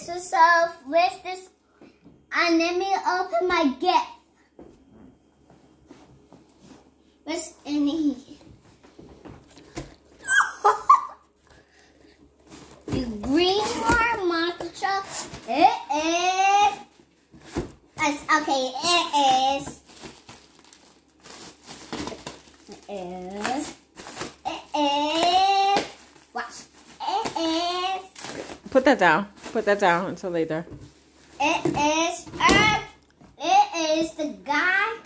So, so where's this? And let me open my gift. What's in here? the green one monster. It is. It's, okay, it is. It is. It is. Watch. It is. Put that down. Put that down until later. It is. Uh, it is the guy.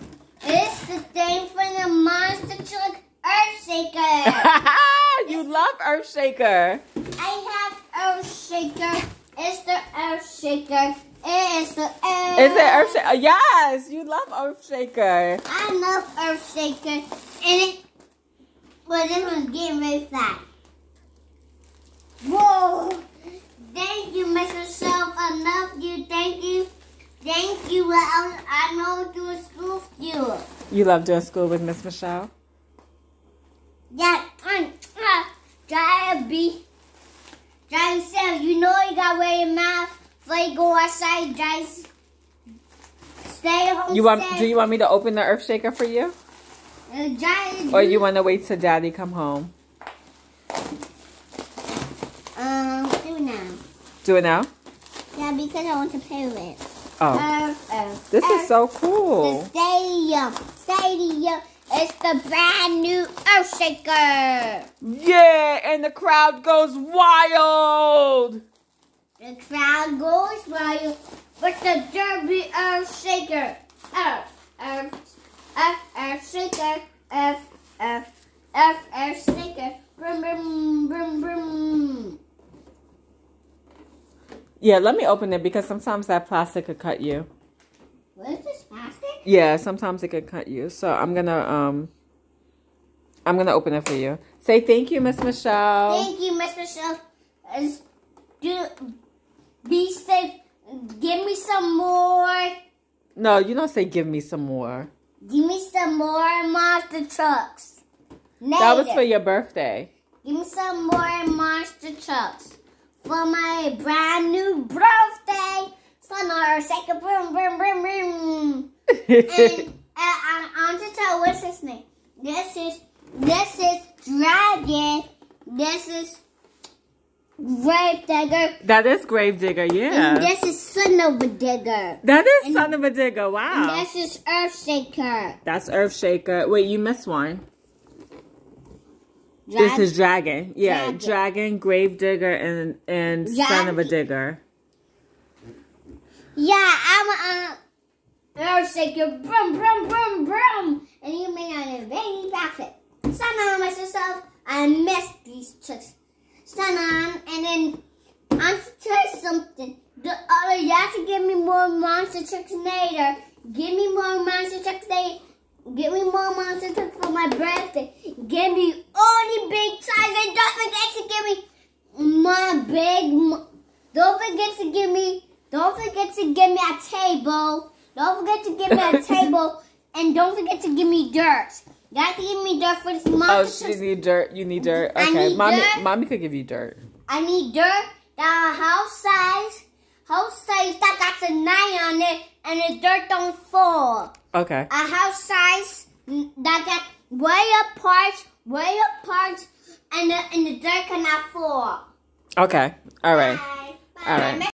It's the thing from the monster truck Earthshaker. you love Earthshaker. I have Earthshaker. It's the Earthshaker. It is the Earth. Is it Earthshaker? Yes, you love Earthshaker. I love Earthshaker. And it. Well, this one's getting really fat. Whoa! Thank you, Mr. Shelf. I love you. Thank you. Thank you. I, I know were school with you. You love doing school with Miss Michelle? Yeah, um, uh, to be. Try to you know you got to wear your mask before you go outside. To stay home. You want? stay- Do you want me to open the Earthshaker for you, Uh, try or you want to wait till Daddy come home? Um, do now. Do it now. Yeah, because I want to play with it. Oh, Earth, Earth, this is Earth. so The cool. stadium. Stadium. It's the brand new Earthshaker. Yeah, and the crowd goes wild. The crowd goes wild with the Derby Earthshaker. Earth, Earth, Earth, Earthshaker. Earth, Earth, Earth, Earthshaker. Brum, brum, brum, brum. Yeah, let me open it because sometimes that plastic could cut you. What is this plastic? Yeah, sometimes it could cut you. So I'm gonna um, I'm gonna open it for you. Say thank you, Miss Michelle. Thank you, Miss Michelle. Is- Do, be safe. Give me some more. No, you don't say give me some more. Give me some more monster trucks. That was for your birthday. Give me some more monster trucks for my brand new birthday. Son or second boom boom boom boom. And uh, I, I want to tell what's his name. This is this is dragon. This is grave digger. that is Gravedigger, And yeah. this is son of a digger. That is and- son of a digger. And Wow. this is earthshaker. That's Earthshaker. Wait, you missed one. This is Dragon. Yeah, Dragon. Dragon, Gravedigger, and and Son of a Digger. Yeah, I'm a uh, earthshaker. Brum brum brum brum. And you may on a very outfit. Stand on myself. I miss these tricks. Stand on and then I'm to tell you something. The other you have to give me more monster tricks later. Give me more monster tricks later. Give me more monster tricks for my birthday. Give me only big size and don't forget to give me my big. Don't forget to give me. Don't forget to give me a table. Don't forget to give me a table. And don't forget to give me dirt. You have to give me dirt for this monster. Oh, she need dirt. You need dirt. Okay, need mommy. dirt. Mommy could give you dirt. I need dirt that house size. House size that got a nine on it and the dirt don't fall. Okay. A house size that got way apart, way apart, and the, and the dirt cannot fall. Okay. All right. Bye. All right.